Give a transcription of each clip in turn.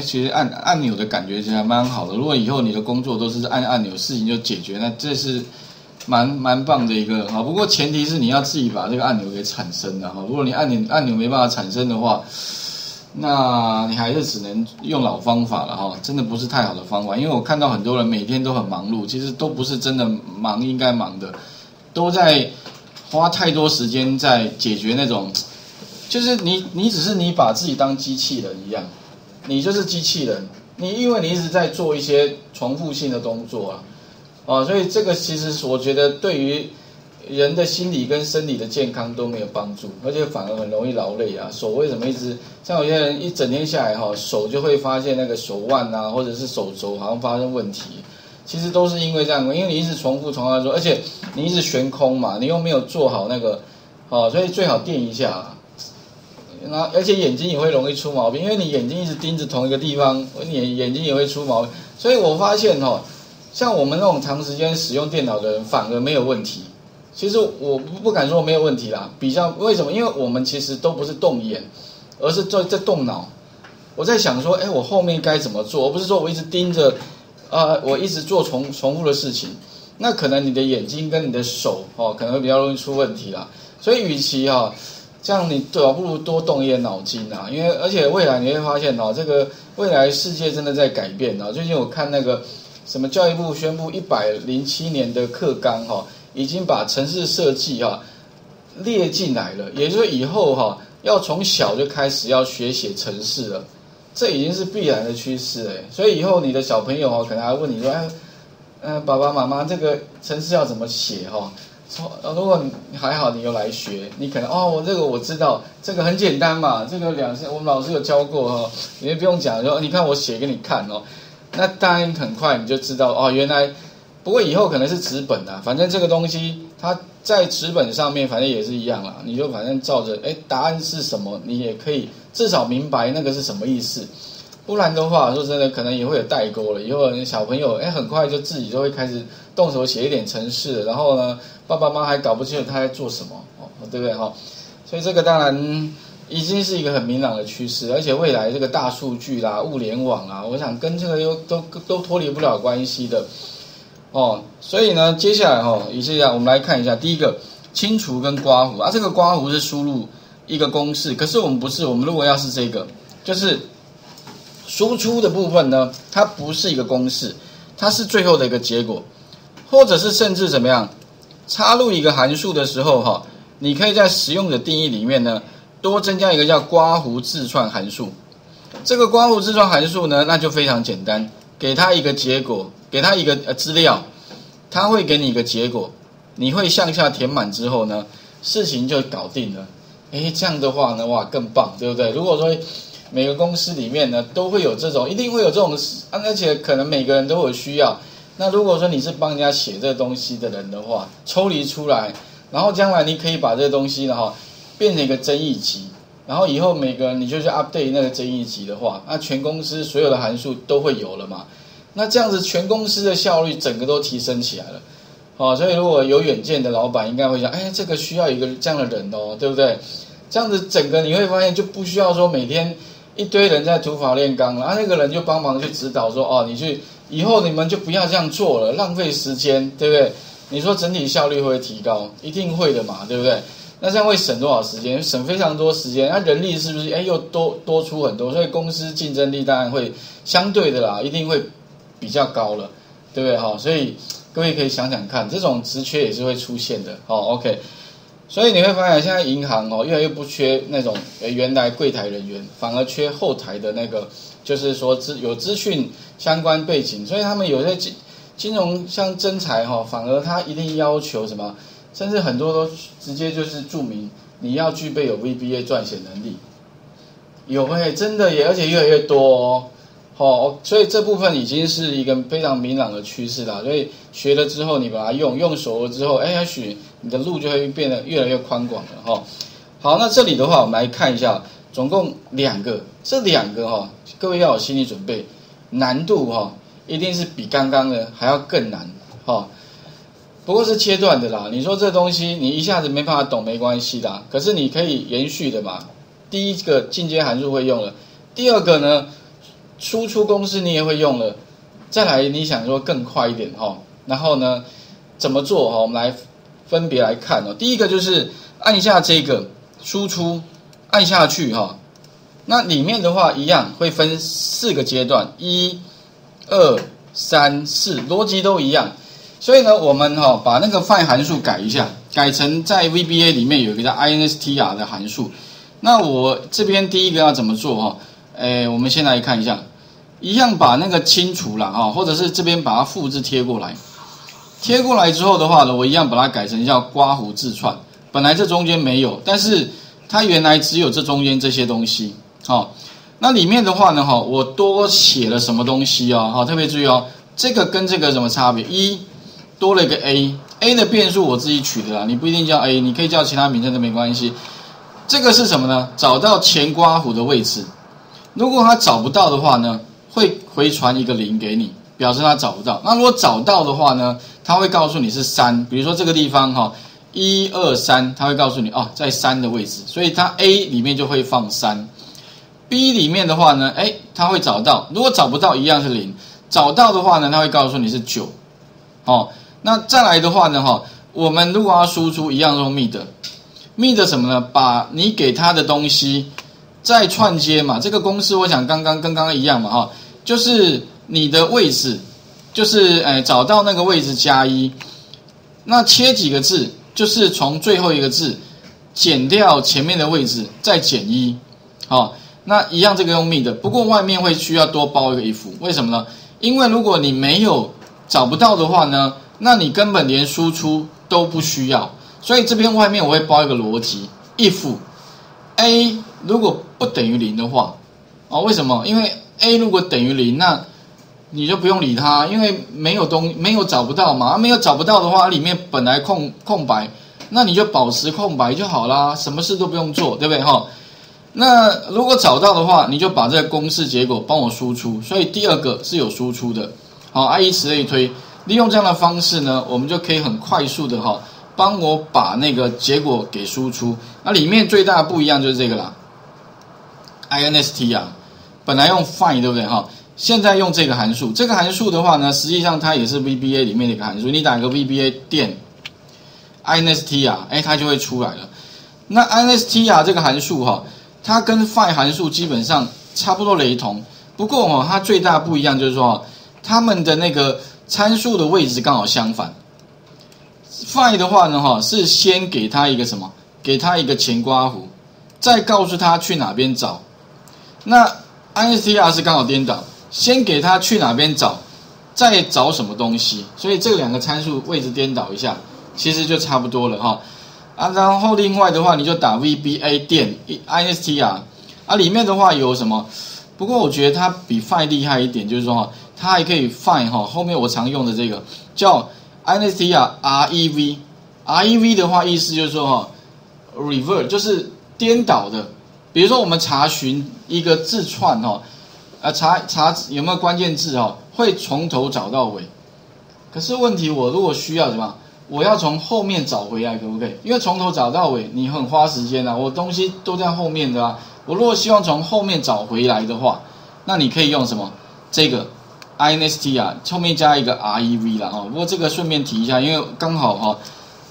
其实按按钮的感觉其实还蛮好的。如果以后你的工作都是按按钮，事情就解决，那这是蛮蛮棒的一个哈。不过前提是你要自己把这个按钮给产生的哈。如果你按钮按钮没办法产生的话，那你还是只能用老方法了哈，真的不是太好的方法。因为我看到很多人每天都很忙碌，其实都不是真的忙应该忙的，都在花太多时间在解决那种，就是你你只是你把自己当机器人一样，你就是机器人，你因为你一直在做一些重复性的动作啊，啊，所以这个其实我觉得对于。人的心理跟生理的健康都没有帮助，而且反而很容易劳累啊。手为什么一直像有些人一整天下来哈，手就会发现那个手腕啊，或者是手肘好像发生问题，其实都是因为这样，因为你一直重复重复做，而且你一直悬空嘛，你又没有做好那个，哦，所以最好垫一下。那而且眼睛也会容易出毛病，因为你眼睛一直盯着同一个地方，你眼睛也会出毛病。所以我发现哦，像我们那种长时间使用电脑的人，反而没有问题。其实我不不敢说没有问题啦，比较为什么？因为我们其实都不是动眼，而是在在动脑。我在想说，哎，我后面该怎么做？而不是说我一直盯着，呃，我一直做重重复的事情，那可能你的眼睛跟你的手哦，可能会比较容易出问题啦。所以，与其哈这样，你倒不如多动一点脑筋啊。因为而且未来你会发现哦，这个未来世界真的在改变哦。最近我看那个什么教育部宣布一百零七年的课纲哈。已经把城市设计哈列进来了，也就是以后哈要从小就开始要学写城市了，这已经是必然的趋势哎。所以以后你的小朋友哦可能还问你说，哎，嗯，爸爸妈妈这个城市要怎么写哈？说如果你还好，你又来学，你可能哦，我这个我知道，这个很简单嘛，这个两我们老师有教过哈，你也不用讲，说你看我写给你看哦，那当然很快你就知道哦，原来。不过以后可能是纸本的，反正这个东西它在纸本上面，反正也是一样啦。你就反正照着，哎，答案是什么，你也可以至少明白那个是什么意思。不然的话，说真的，可能也会有代沟了。以后小朋友，哎，很快就自己就会开始动手写一点程式，然后呢，爸爸妈妈还搞不清楚他在做什么，哦，对不对哈？所以这个当然已经是一个很明朗的趋势，而且未来这个大数据啦、物联网啊，我想跟这个又都都脱离不了关系的。哦，所以呢，接下来哈，也是这样，我们来看一下第一个清除跟刮胡啊，这个刮胡是输入一个公式，可是我们不是，我们如果要是这个，就是输出的部分呢，它不是一个公式，它是最后的一个结果，或者是甚至怎么样，插入一个函数的时候哈，你可以在使用的定义里面呢，多增加一个叫刮胡自串函数，这个刮胡自串函数呢，那就非常简单，给它一个结果。给他一个呃资料，他会给你一个结果，你会向下填满之后呢，事情就搞定了。诶，这样的话呢，哇，更棒，对不对？如果说每个公司里面呢都会有这种，一定会有这种，而且可能每个人都有需要。那如果说你是帮人家写这东西的人的话，抽离出来，然后将来你可以把这个东西呢哈变成一个争议集，然后以后每个人你就去 update 那个争议集的话，那全公司所有的函数都会有了嘛。那这样子，全公司的效率整个都提升起来了，好，所以如果有远见的老板应该会想，哎，这个需要一个这样的人哦，对不对？这样子整个你会发现就不需要说每天一堆人在土法炼钢了，啊，那个人就帮忙去指导说，哦，你去以后你们就不要这样做了，浪费时间，对不对？你说整体效率会提高？一定会的嘛，对不对？那这样会省多少时间？省非常多时间，那人力是不是？哎，又多多出很多，所以公司竞争力当然会相对的啦，一定会。比较高了，对不对哈？所以各位可以想想看，这种职缺也是会出现的。好，OK。所以你会发现，现在银行哦，越来越不缺那种原来柜台人员，反而缺后台的那个，就是说资有资讯相关背景。所以他们有些金金融像真才哈，反而他一定要求什么？甚至很多都直接就是注明你要具备有 VBA 撰写能力。有诶，真的也，而且越来越多哦。好，所以这部分已经是一个非常明朗的趋势了。所以学了之后，你把它用用熟了之后，哎，也许你的路就会变得越来越宽广了。哈，好，那这里的话，我们来看一下，总共两个，这两个哈，各位要有心理准备，难度哈，一定是比刚刚的还要更难。哈，不过是切断的啦。你说这东西你一下子没办法懂没关系啦，可是你可以延续的嘛。第一个进阶函数会用了，第二个呢？输出公式你也会用了，再来你想说更快一点哈，然后呢怎么做哈？我们来分别来看哦。第一个就是按下这个输出，按下去哈。那里面的话一样会分四个阶段，一、二、三、四，逻辑都一样。所以呢，我们哈把那个 find 函数改一下，改成在 VBA 里面有一个叫 instr 的函数。那我这边第一个要怎么做哈？诶，我们先来看一下，一样把那个清除了哈，或者是这边把它复制贴过来。贴过来之后的话呢，我一样把它改成叫刮胡字串。本来这中间没有，但是它原来只有这中间这些东西。好，那里面的话呢，哈，我多写了什么东西哦？好，特别注意哦，这个跟这个什么差别？一多了一个 a，a 的变数我自己取的啦，你不一定叫 a，你可以叫其他名称都没关系。这个是什么呢？找到前刮弧的位置，如果他找不到的话呢，会回传一个零给你，表示他找不到。那如果找到的话呢，他会告诉你是三，比如说这个地方哈，一二三，他会告诉你哦，在三的位置，所以它 a 里面就会放三。B 里面的话呢，哎，他会找到。如果找不到，一样是零。找到的话呢，他会告诉你是九。哦，那再来的话呢，哈，我们如果要输出，一样用 mid，mid 什么呢？把你给他的东西再串接嘛。这个公式我想刚刚跟刚刚一样嘛，哈，就是你的位置，就是哎找到那个位置加一。那切几个字，就是从最后一个字减掉前面的位置，再减一，好。那一样，这个用 mid，不过外面会需要多包一个 if，为什么呢？因为如果你没有找不到的话呢，那你根本连输出都不需要。所以这边外面我会包一个逻辑，if a 如果不等于零的话，哦，为什么？因为 a 如果等于零，那你就不用理它，因为没有东没有找不到嘛，没有找不到的话，里面本来空空白，那你就保持空白就好啦，什么事都不用做，对不对？哈。那如果找到的话，你就把这个公式结果帮我输出。所以第二个是有输出的，好，以此类推，利用这样的方式呢，我们就可以很快速的哈，帮我把那个结果给输出。那里面最大的不一样就是这个啦，inst 啊，本来用 find 对不对哈？现在用这个函数，这个函数的话呢，实际上它也是 VBA 里面的一个函数。你打个 VBA 电 inst 啊，哎，它就会出来了。那 inst 啊这个函数哈。它跟 FI 函数基本上差不多雷同，不过哦，它最大不一样就是说，它们的那个参数的位置刚好相反。FI 的话呢，哈，是先给它一个什么？给它一个前刮弧，再告诉它去哪边找。那 instr 是刚好颠倒，先给它去哪边找，再找什么东西。所以这两个参数位置颠倒一下，其实就差不多了哈。啊，然后另外的话，你就打 VBA 电 inst 啊，啊里面的话有什么？不过我觉得它比 find 厉害一点，就是说哈，它还可以 find 哈，后面我常用的这个叫 inst 啊，rev，rev 的话意思就是说哈，revert 就是颠倒的。比如说我们查询一个字串哈，啊查查有没有关键字哦，会从头找到尾。可是问题我如果需要什么？我要从后面找回来，可不可以？因为从头找到尾，你很花时间啊。我东西都在后面的啊。我如果希望从后面找回来的话，那你可以用什么？这个 inst 啊，后面加一个 rev 了哈。不过这个顺便提一下，因为刚好哈。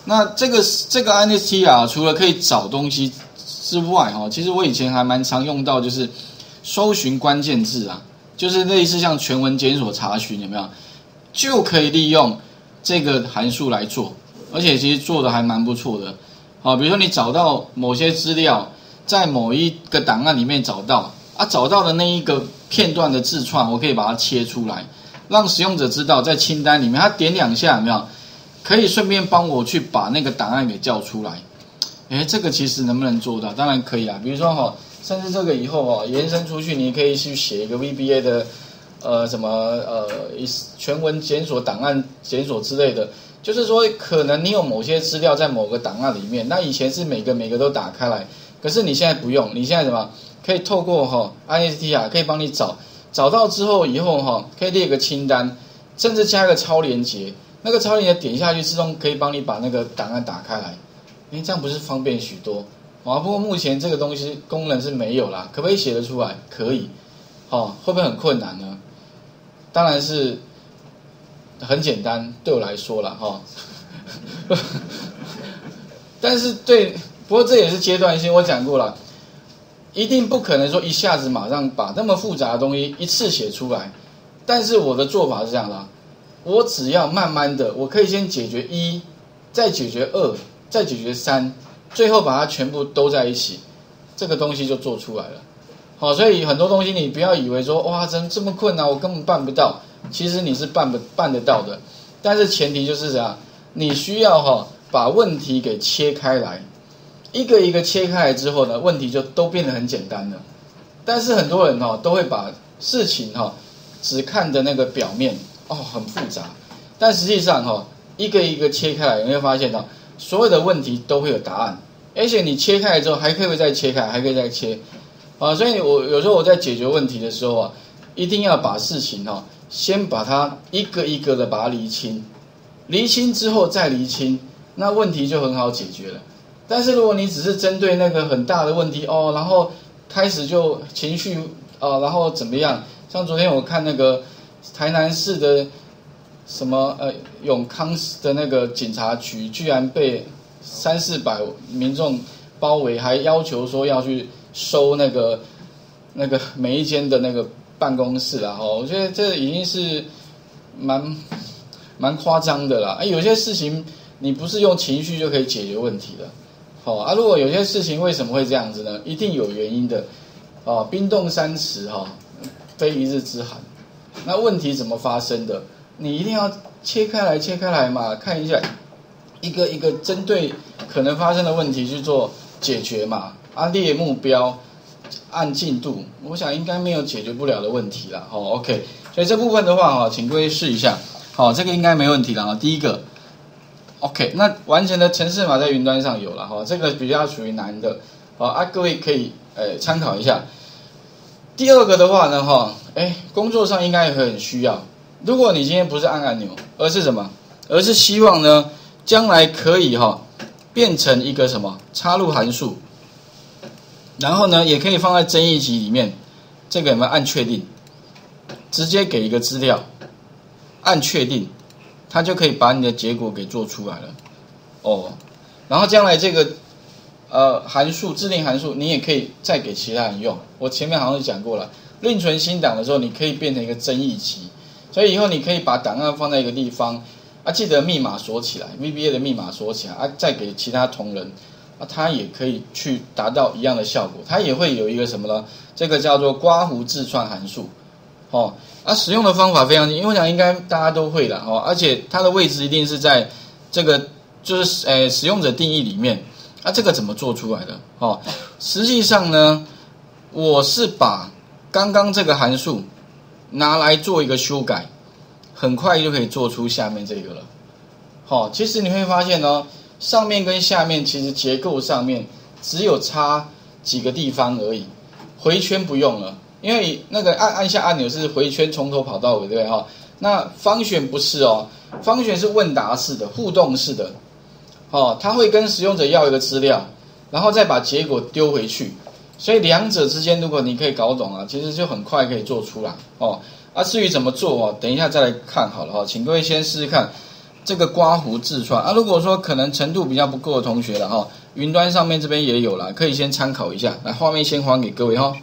那这个这个 inst 啊，除了可以找东西之外哈，其实我以前还蛮常用到，就是搜寻关键字啊，就是类似像全文检索查询有没有？就可以利用。这个函数来做，而且其实做的还蛮不错的。好，比如说你找到某些资料，在某一个档案里面找到啊，找到的那一个片段的字串，我可以把它切出来，让使用者知道在清单里面，他点两下有没有？可以顺便帮我去把那个档案给叫出来。诶，这个其实能不能做到？当然可以啊。比如说哈，甚至这个以后哦，延伸出去，你可以去写一个 VBA 的。呃，什么呃，全文检索档案检索之类的，就是说，可能你有某些资料在某个档案里面，那以前是每个每个都打开来，可是你现在不用，你现在什么可以透过哈，IST 啊，可以帮你找，找到之后以后哈，可以列个清单，甚至加个超连接，那个超连接点下去，自动可以帮你把那个档案打开来，哎，这样不是方便许多啊？不过目前这个东西功能是没有啦，可不可以写得出来？可以。哦，会不会很困难呢？当然是很简单，对我来说了哈。但是对，不过这也是阶段性，我讲过了，一定不可能说一下子马上把那么复杂的东西一次写出来。但是我的做法是这样的，我只要慢慢的，我可以先解决一，再解决二，再解决三，最后把它全部都在一起，这个东西就做出来了。好，所以很多东西你不要以为说哇，怎么这么困难，我根本办不到。其实你是办不办得到的，但是前提就是这样，你需要哈把问题给切开来，一个一个切开来之后呢，问题就都变得很简单了。但是很多人哈都会把事情哈只看的那个表面哦很复杂，但实际上哈一个一个切开来，你会发现到所有的问题都会有答案，而且你切开来之后还可以再切开，还可以再切啊。所以我有时候我在解决问题的时候啊，一定要把事情哈。先把它一个一个的把它厘清，厘清之后再厘清，那问题就很好解决了。但是如果你只是针对那个很大的问题哦，然后开始就情绪啊，然后怎么样？像昨天我看那个台南市的什么呃永康的那个警察局，居然被三四百民众包围，还要求说要去收那个那个每一间的那个。办公室啦，哈，我觉得这已经是蛮蛮夸张的啦。哎，有些事情你不是用情绪就可以解决问题的，好啊。如果有些事情为什么会这样子呢？一定有原因的，哦，冰冻三尺哈，非一日之寒。那问题怎么发生的？你一定要切开来，切开来嘛，看一下一个一个针对可能发生的问题去做解决嘛，啊，列目标。按进度，我想应该没有解决不了的问题了。哦，OK，所以这部分的话，哈，请各位试一下。好，这个应该没问题了。第一个，OK，那完成的程式码在云端上有了。哈，这个比较属于难的。好啊，各位可以呃参考一下。第二个的话呢，哈，哎，工作上应该很需要。如果你今天不是按按钮，而是什么？而是希望呢，将来可以哈变成一个什么插入函数。然后呢，也可以放在争议集里面，这个有没有按确定？直接给一个资料，按确定，它就可以把你的结果给做出来了。哦，然后将来这个呃函数自定函数，你也可以再给其他人用。我前面好像讲过了，另存新档的时候，你可以变成一个争议集，所以以后你可以把档案放在一个地方，啊，记得密码锁起来，VBA 的密码锁起来，啊，再给其他同仁。啊，他也可以去达到一样的效果，他也会有一个什么呢？这个叫做刮胡自串函数，哦，啊，使用的方法非常，因为我想应该大家都会的哦，而且它的位置一定是在这个就是诶使用者定义里面，啊，这个怎么做出来的？哦，实际上呢，我是把刚刚这个函数拿来做一个修改，很快就可以做出下面这个了，好，其实你会发现呢。上面跟下面其实结构上面只有差几个地方而已，回圈不用了，因为那个按按下按钮是回圈从头跑到尾，对不对哈？那方选不是哦，方选是问答式的、互动式的，哦，它会跟使用者要一个资料，然后再把结果丢回去，所以两者之间如果你可以搞懂啊，其实就很快可以做出来哦。啊，至于怎么做哦，等一下再来看好了哈，请各位先试试看。这个刮胡自串啊，如果说可能程度比较不够的同学了哈，云端上面这边也有了，可以先参考一下。来，画面先还给各位哈。